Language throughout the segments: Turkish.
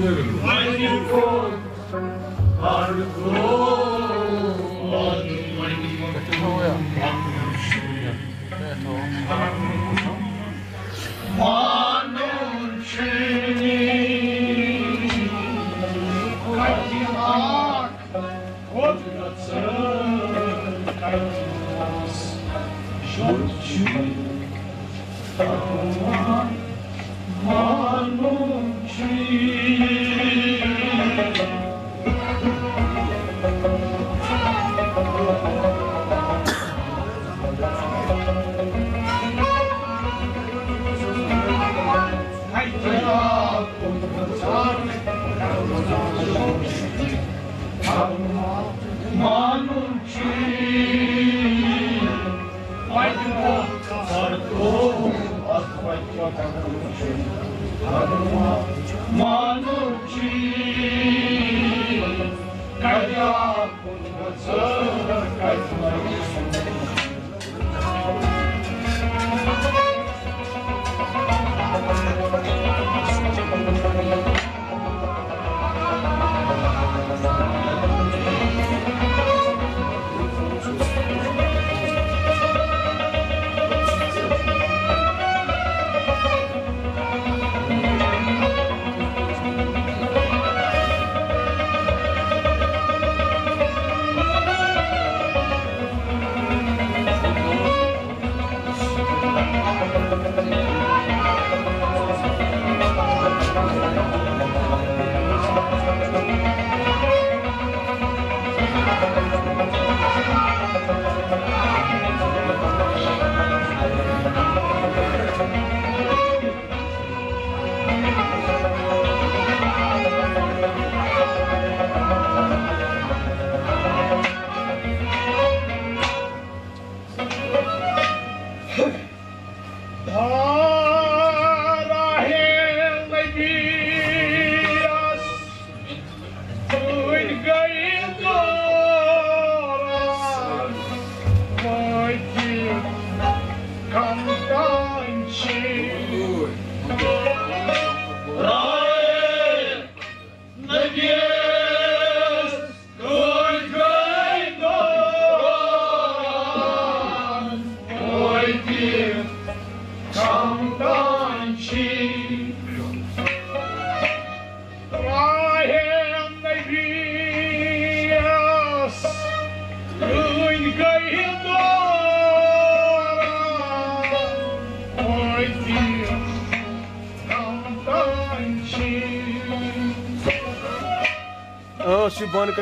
Living. When you fall, are you? Amen.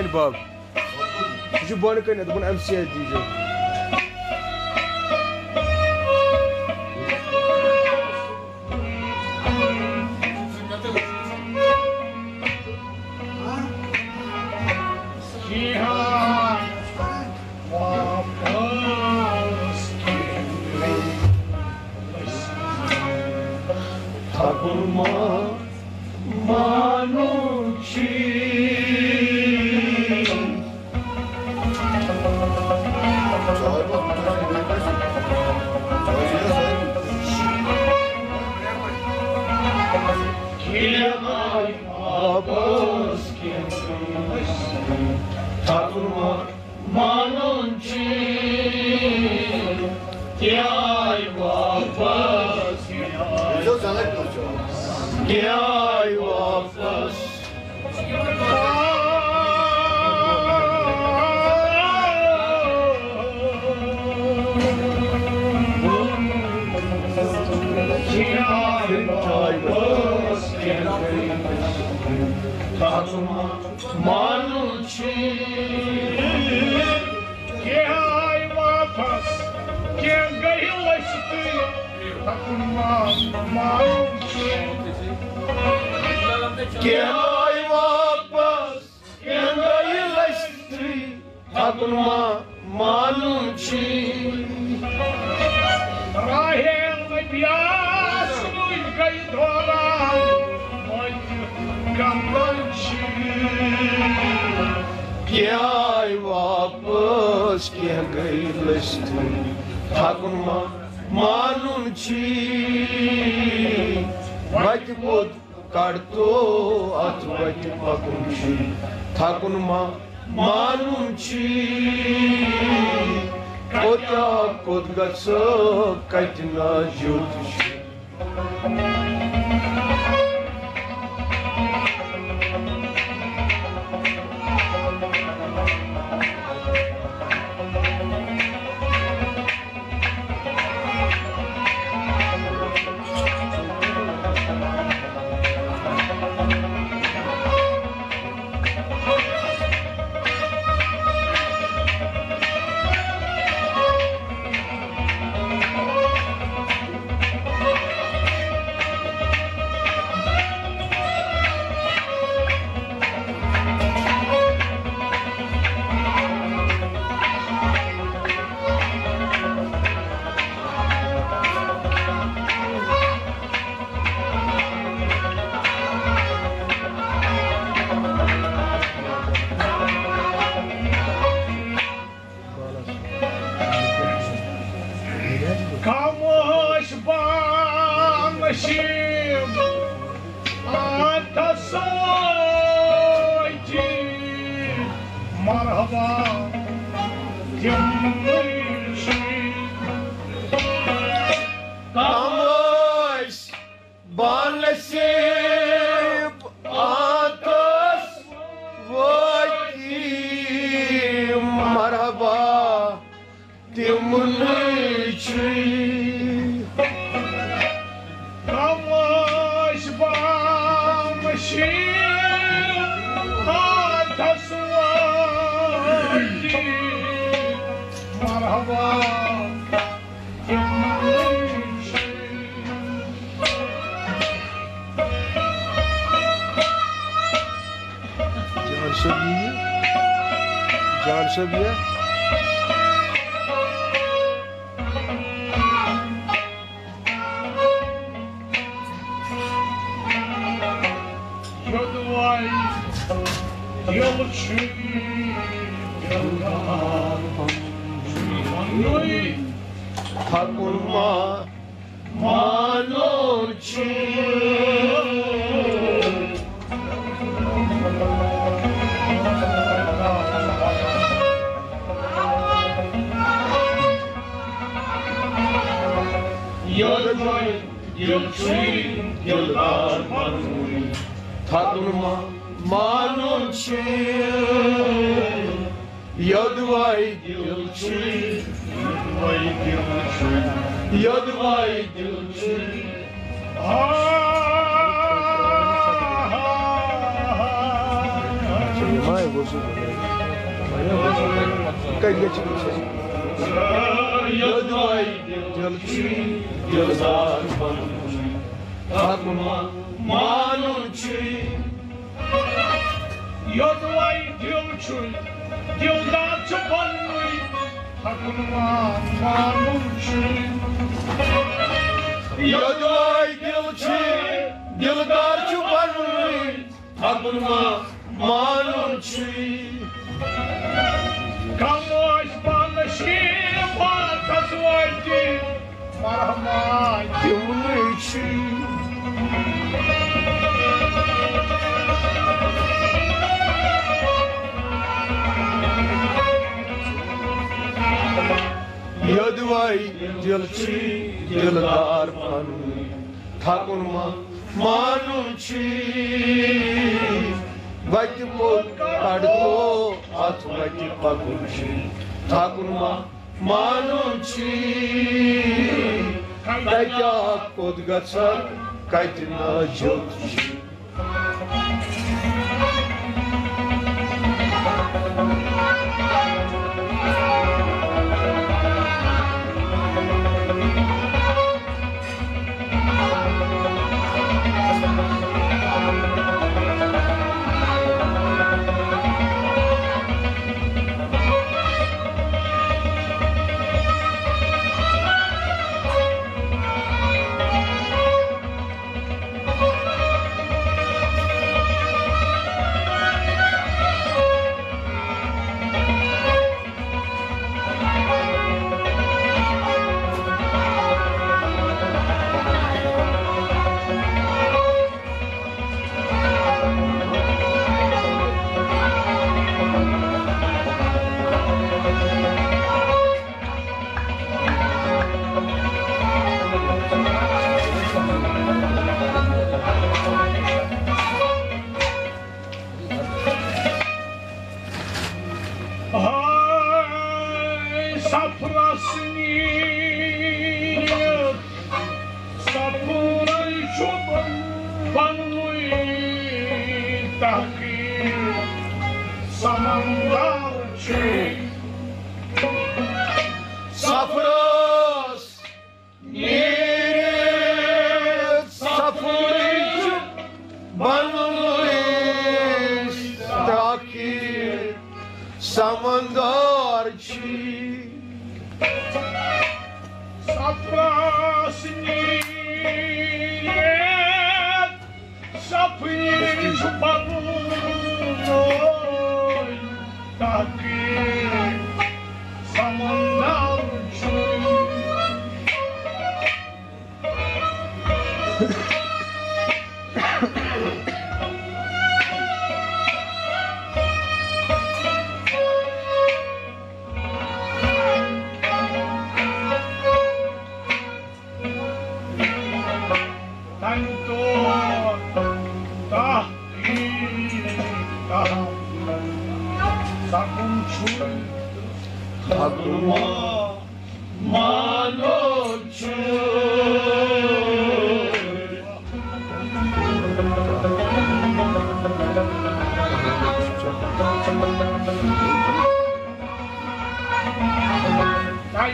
سٲنۍ بَب سُہ چھُ بۄنہٕ کَنہِ دوٚپُن اَمہِ سۭتۍ دیٖزیو Takılmaz మా నుంచి Vakibot karto at vakibakunçi takunma manunçi Kota kodgasa katina jutuşi Soviet Yodvay dilci Dildar çupanı takun ma manunci Kamuş balışı batası vardı. Marhamay. Timun yadvai dilchi dildar panu thakur ma manunchi vaiti pot kadko at vaiti pakunchi thakur ma manunchi daya kodgatsar kaitina jyotchi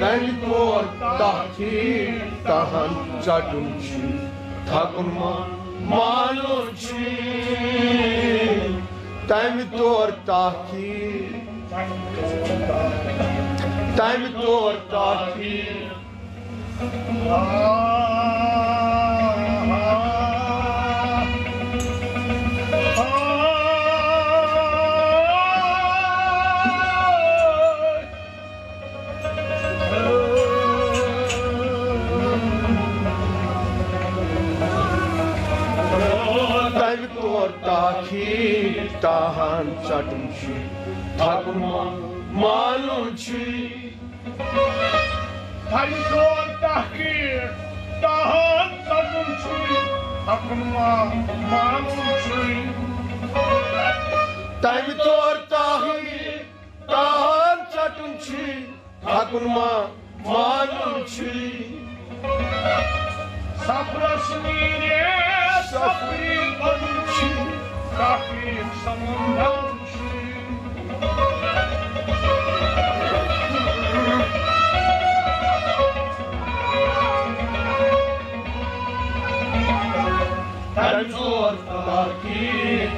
Ben kor tahti tahan çadunçi ठाकुरमा मानुçi Temi tor tahti Temi tor tahti রাখি তাহান চাটুছি ঠাকুমা মানুছি হাইসোর তাহকে তাহান চাটুছি ঠাকুমা মানুছি তাই তোর তাহি তাহান চাটুছি ঠাকুমা মানুছি সাপ্রশ্নী রে বলছি coffee and someone else's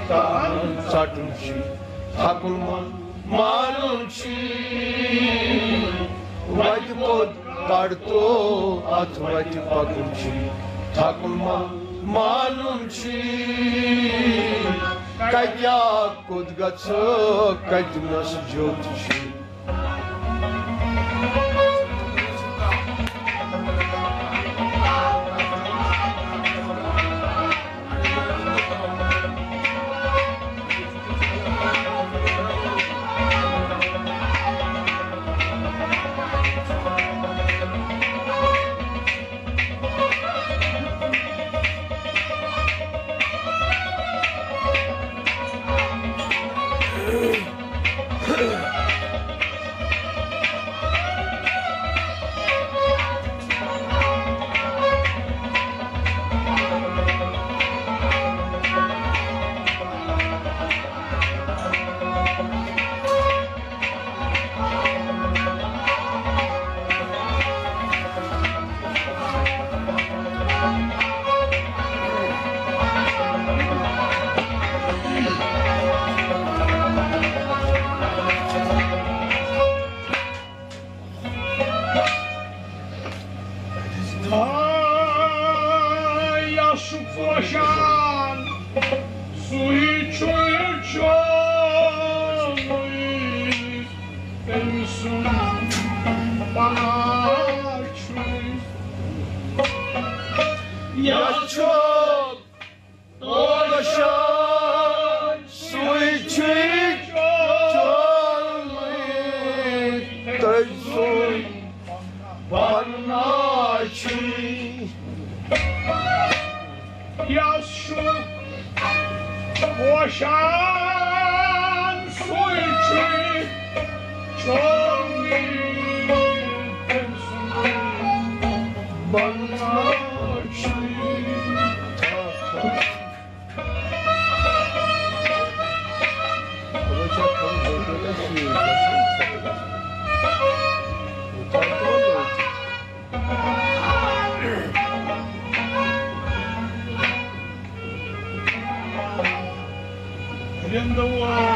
Tanrı'dan satılmış, takılmaz manunçi. Vajpod karto, atmacı bakımçı, takılmaz Malum chi, kad yakut gatsa, kad nasjot chi. Coşan su için çok bildim Bana in the world.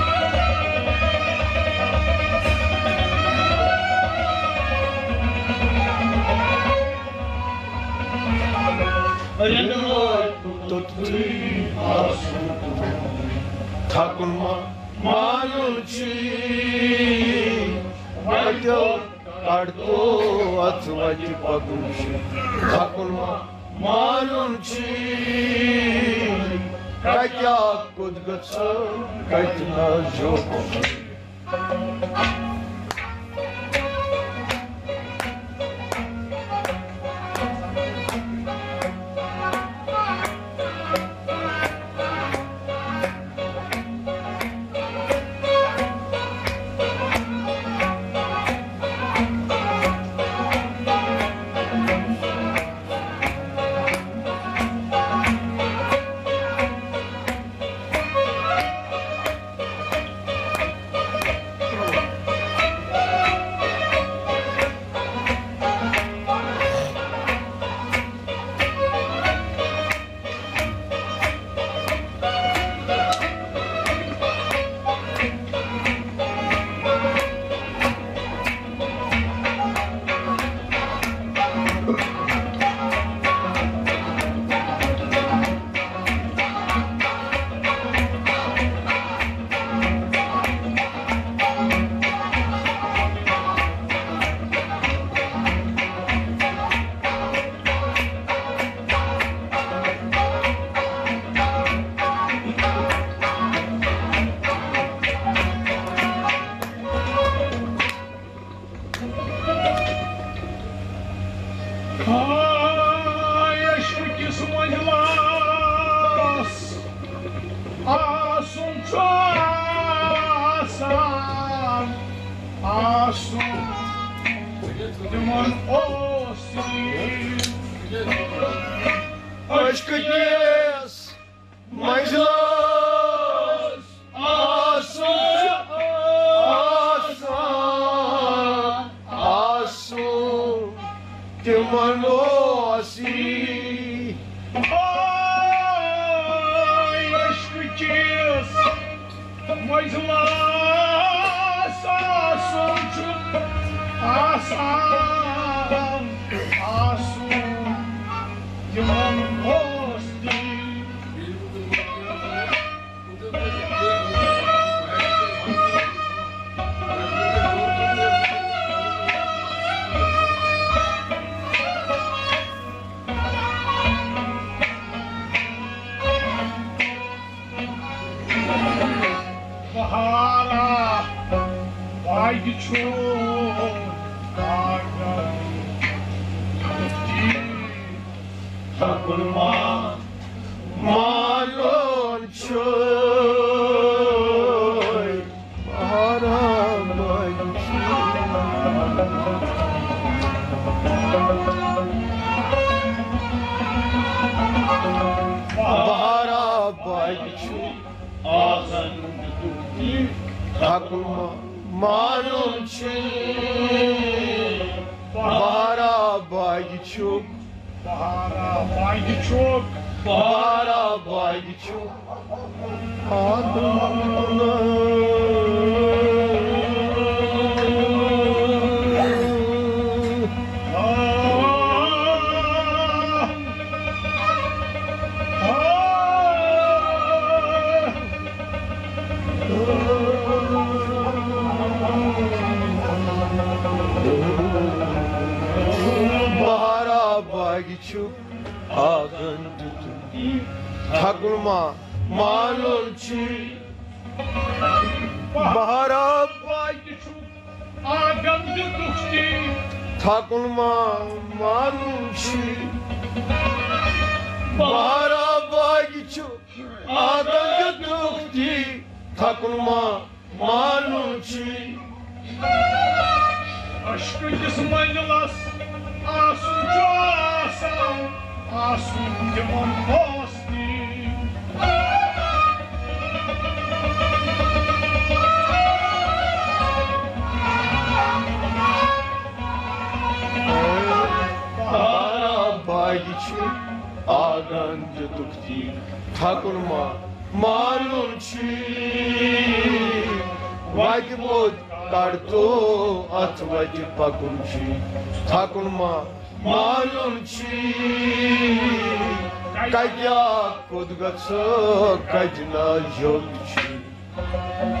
ঠাকুরমা মানুষি কাটতো আচমাজি পাগুছি ঠাকুরমা মানুষি কাইয়া কুদগছ কাইয়া যোগ Ağın tutun Takılma. Malum çi Vajibod karto atvaj pakunchi Thakunma malumchi Kajya kodgatsa kajna yogchi Now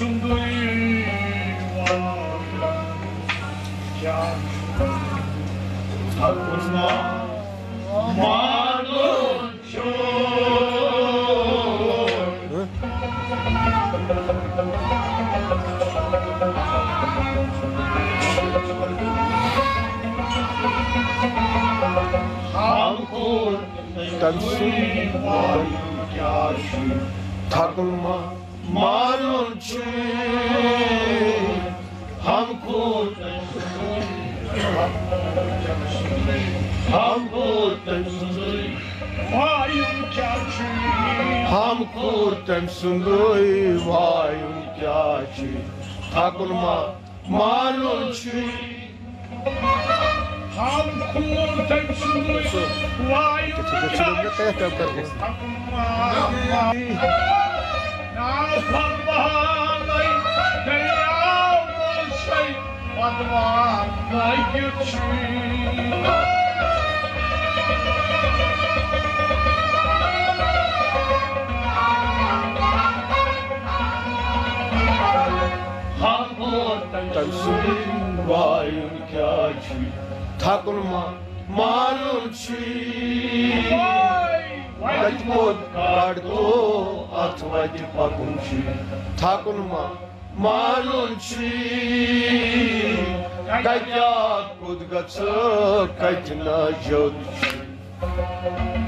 Tem sundui Hakunma Manun Hamku tansi thagma malunchi sundui vajum kjaci Akulma malum chi Ham kulum tem sundui vajum kjaci Akulma Na parmahanai Deyao bolshay Padvanai yuchi Thank you. Tamsi Vayun kyaçı Takun ma Malum çi! Gajpot Kardo atvadı pakunçi Takun ma Malum çi Kajya kudgatsa kajna jodchi Ay,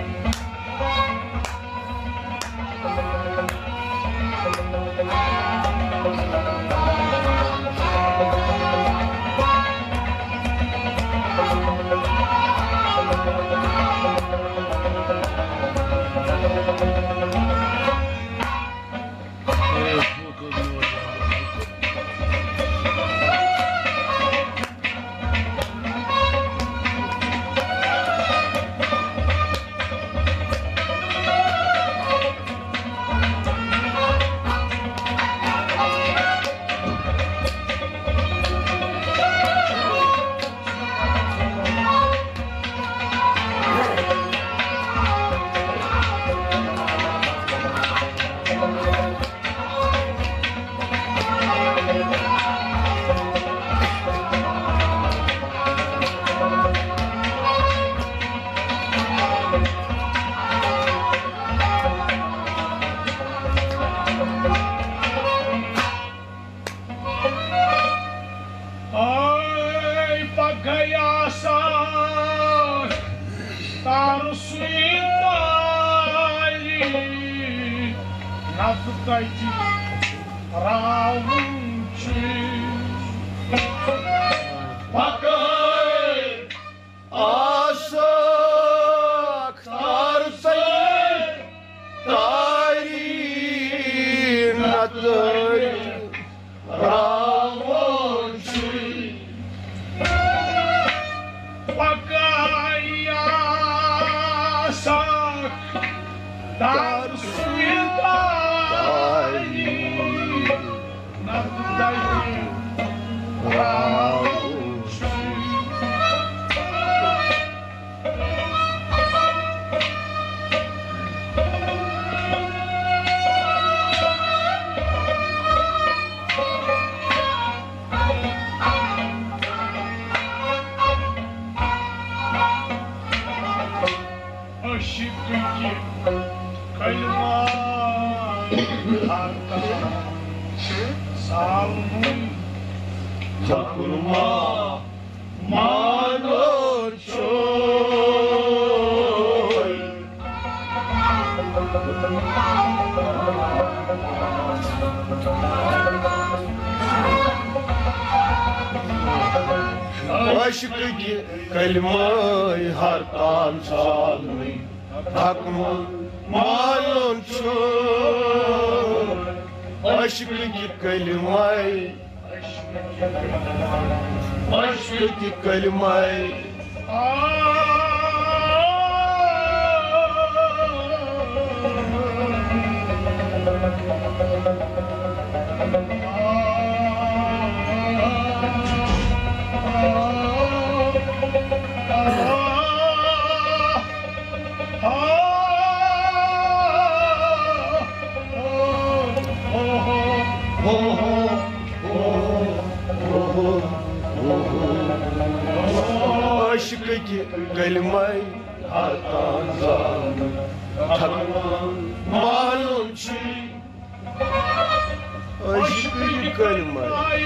Aşk ki kalmay hartan çalmay Takma malun çoy Aşk ki kalmay Aşk ki kalmay Aşk hartan çalmay Takma malun çoy Aşk kalmay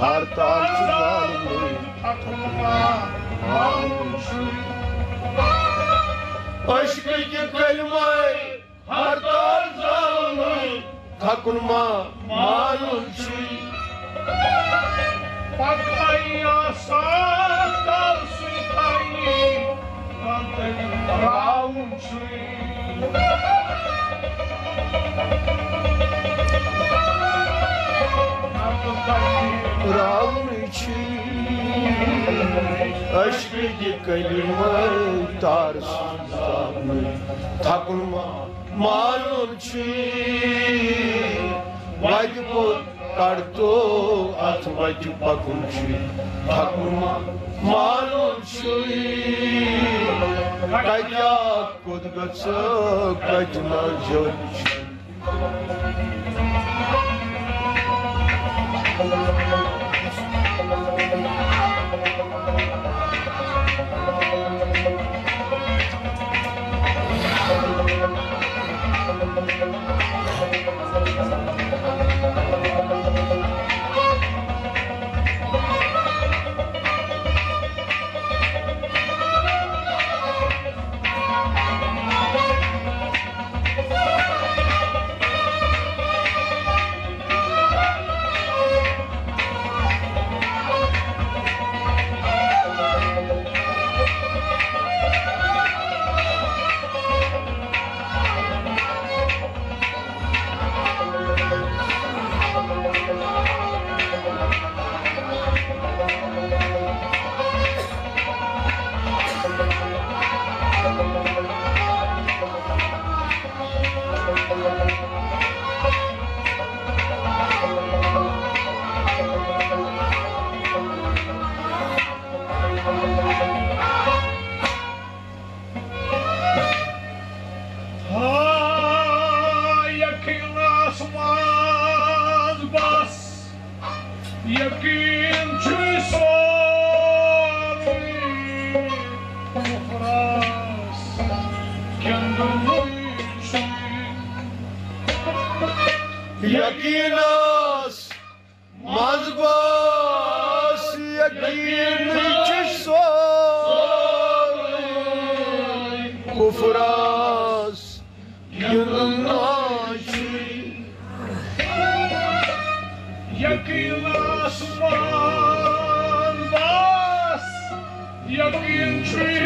hartan çalmay Aşk ki kalmay hartan çalmay Takma malun çoy Pakaya sakal sutani Raum Ram için Aşk ki kalime tarsın Takma malum çi কাটতো অথবা জুপা কুলসুই ঠাকুরমা মানুষই কাজা কুদগছ কাজনা জলসুই Thank you. Yakinas mazbas yakin ki soy kufras yunnaşi Yakinas mazbas yakin ki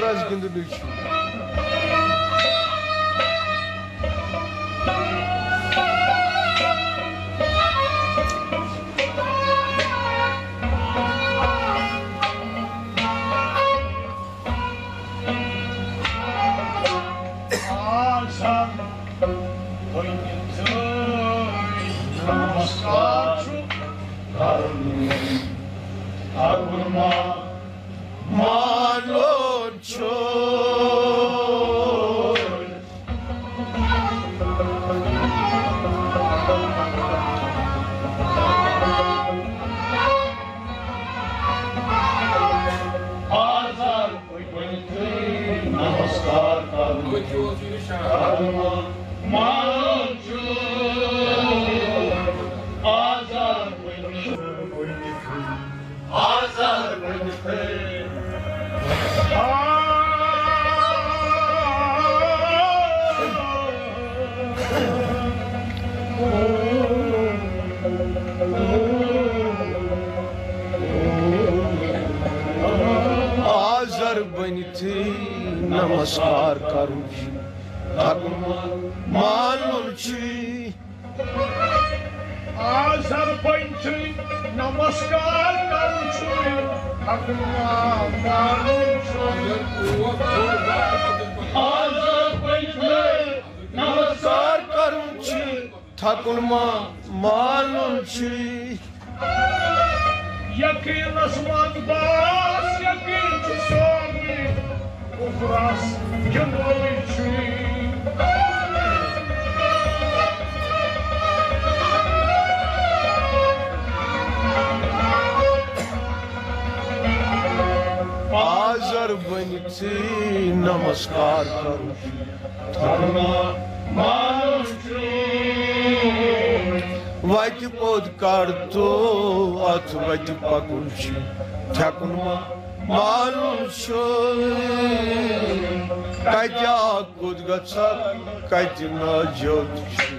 Kuracz Gündürlük. नमस्कार करूं ठाकुर मालूम छी Azerbaycan namaskar kરું છું ઠાકુરના માનું છું Azerbaycan नमस्कार करूं छी ठाकुर मालूम छी Yakın asman bas yakın çisoğlu Ufras gönlü आजर बनती नमस्कार करूं Malum છું Vati pod karto at vati pakunchi Thakur मालूम manşun Kajja kudgatsak kajna jyotishi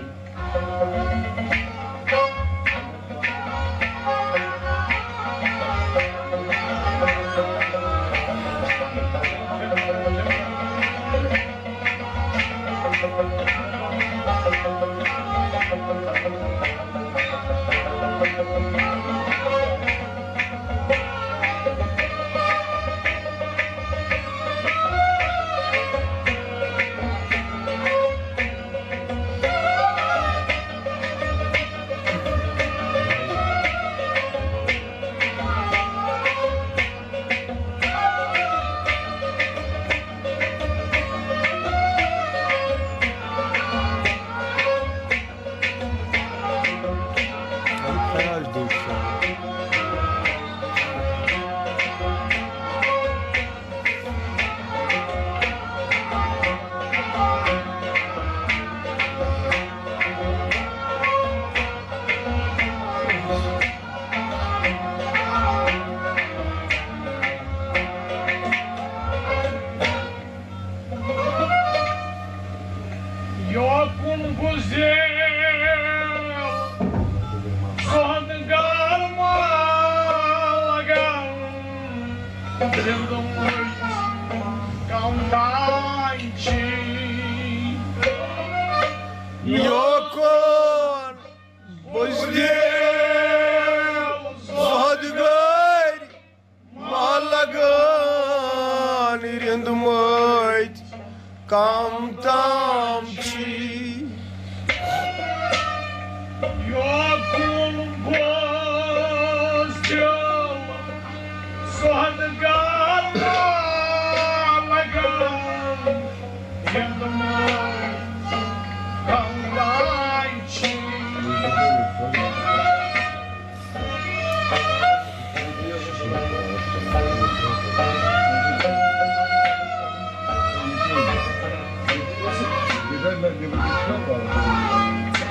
Güzeller gibi bir şey var.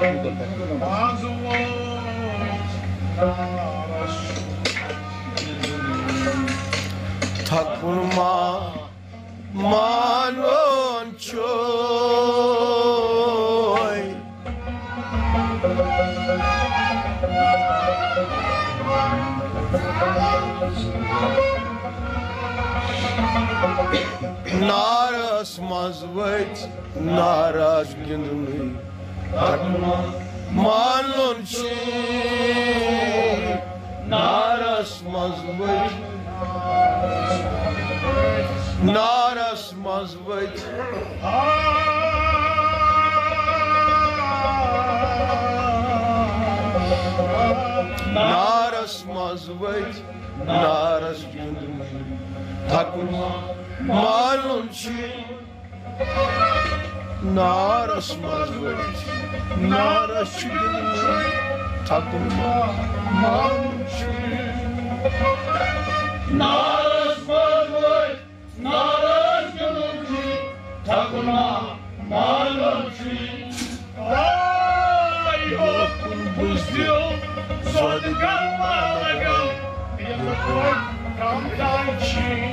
Ben Naras veit, naras gündümü Takma malun çi naras veit diyorsun? Abi şu. Naras Ne kadar? Bazılar Naras Takma Manon Choy Naras mazvait Naras gindumi Takma Manon Choy Naras округ пустел, Сотка Малага, Языком Кантайчик.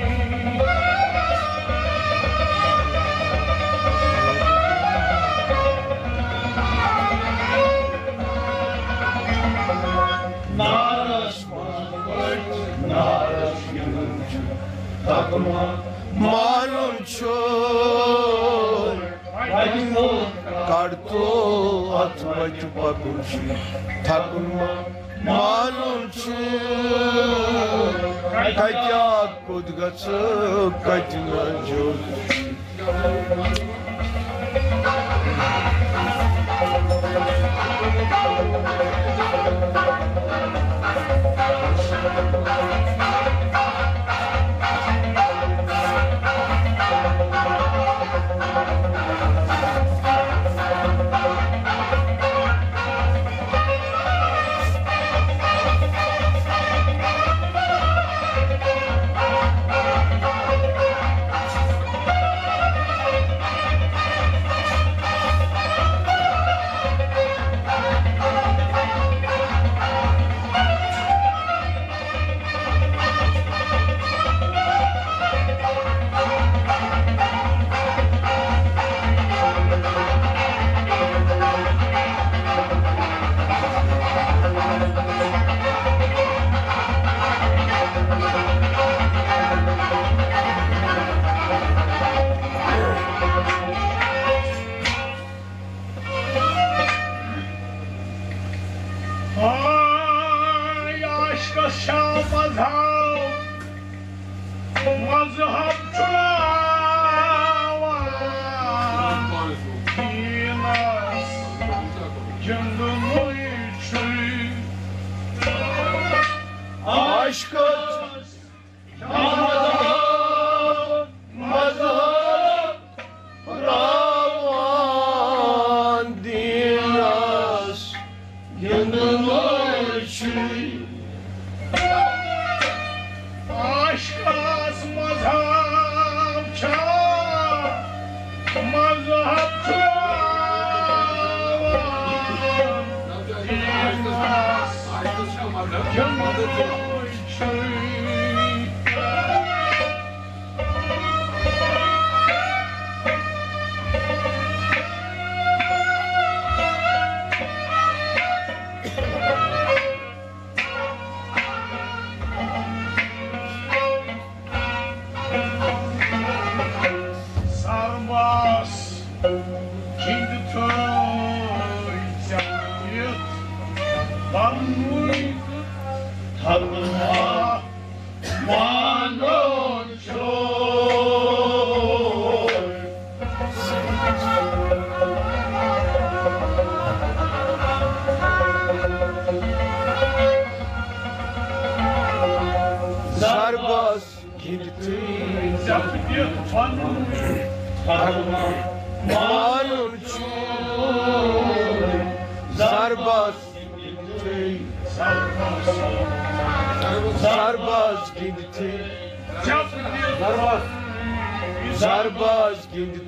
takma marun çöl Kaymol kartol Naras gindumi Takma Manon Choy Naras mazvay Naras gönülci Takma malonci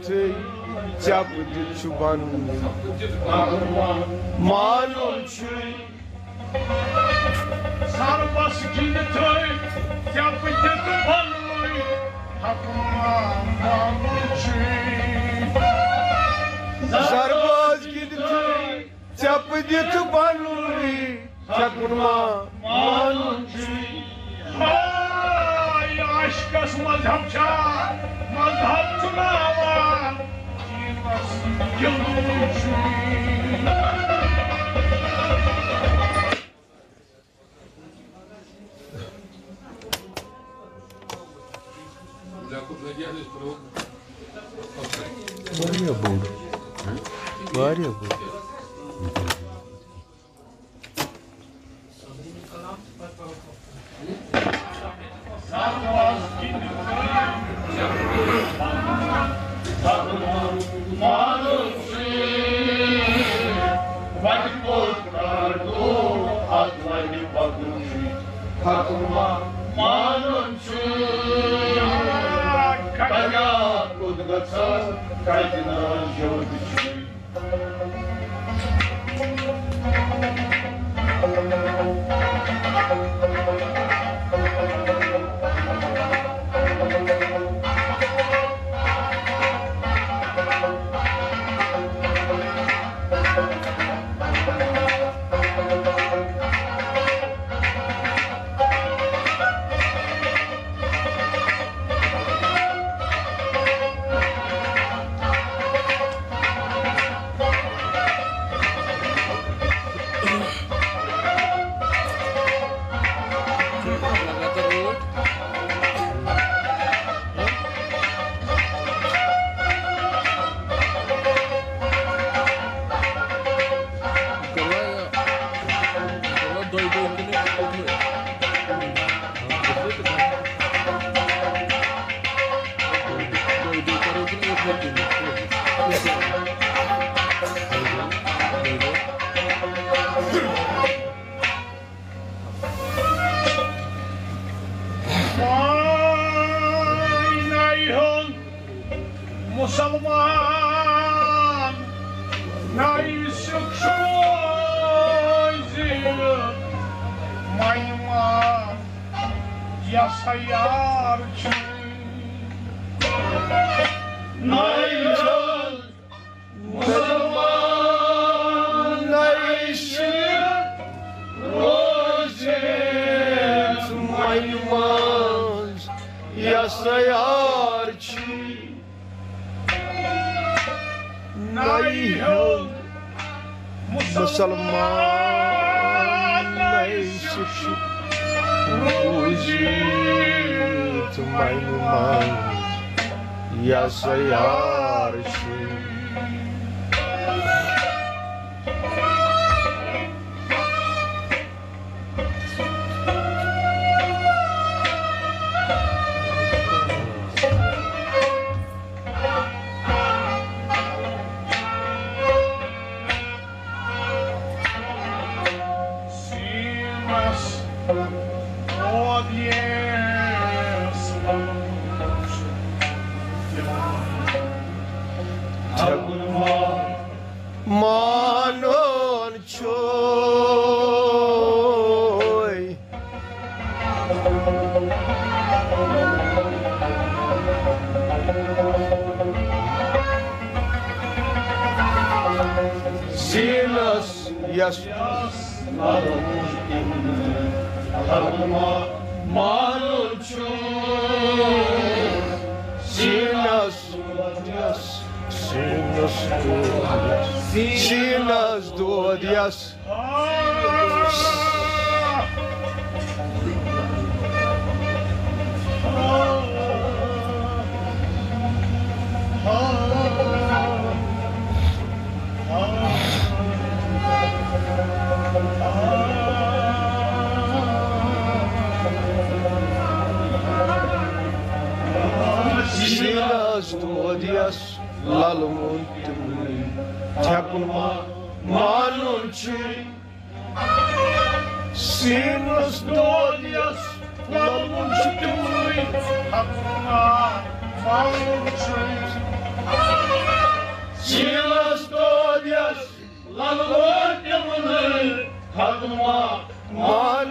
ortei ceapă de ciubanului. Malul cei Sarba și ghine trei ceapă de ciubanului. Acum malul cei Sarba și ghine trei ceapă de ciubanului. Și acum malul cei Hai, aşk-as mazhab çağır. What are you about? What are you about? cai de nós.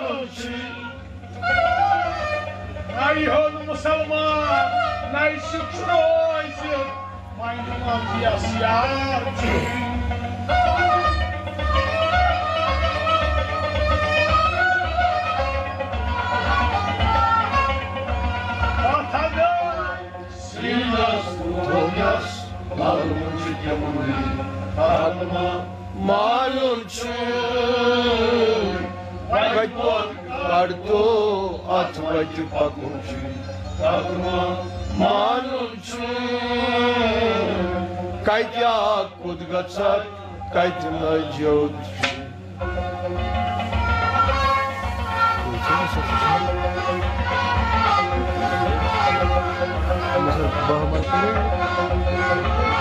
Manun chi. Ayol Müslüman, nay şükroysun, maynuma piyasiyarcı. Vatandaş, Sinas duodias, lalumon timuni, manun chi. Kajpon karto atvajti pakunchi, takma manunchi. Kaitya kudgatsat, kaitina jyotchi. ay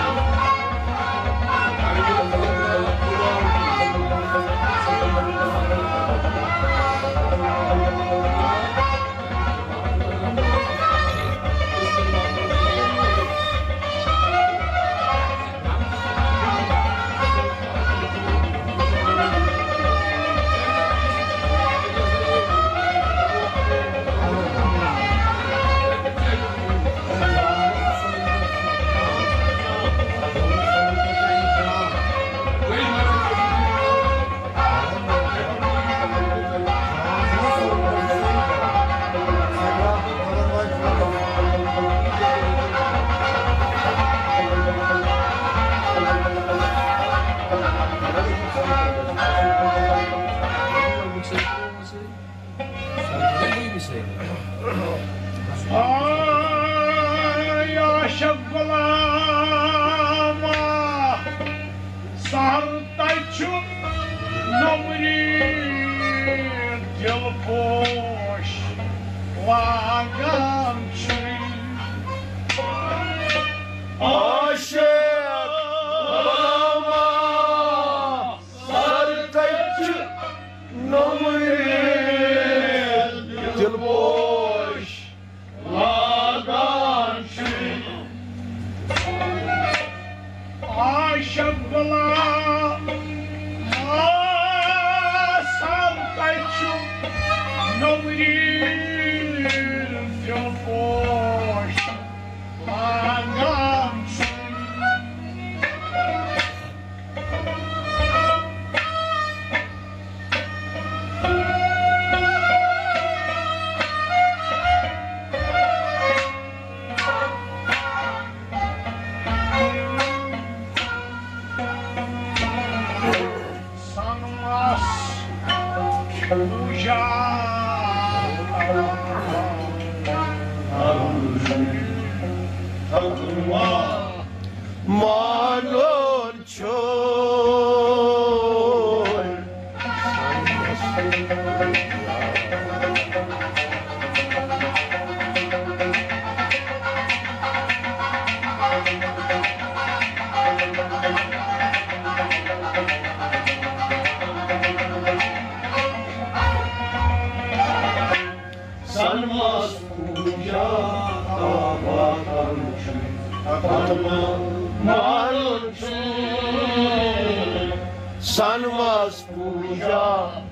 Sanmas puja,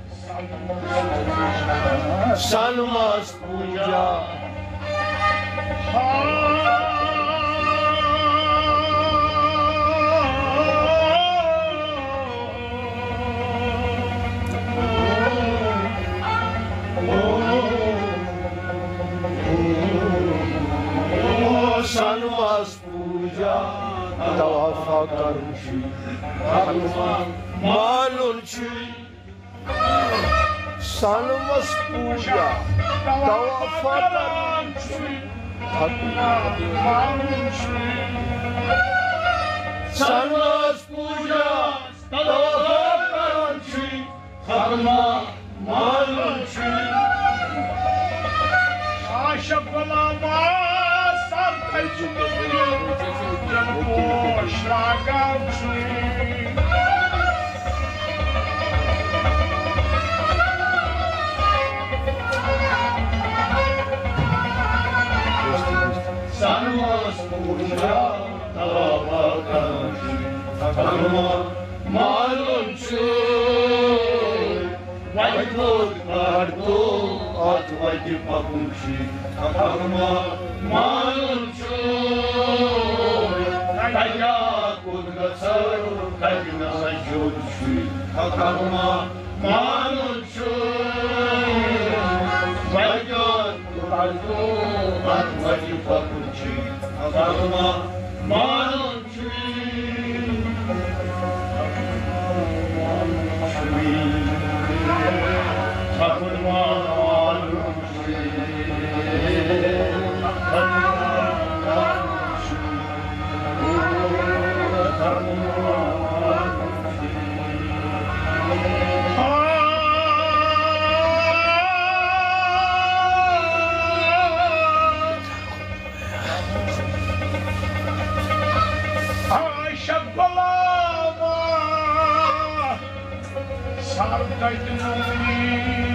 sanmas puja hakan şu malun sanmaz puja dava faran şu sanmaz puja dava faran şu karma malun şu aşkla mal Atma ki pakumşi, takma, mal kartu at vaiti I can see.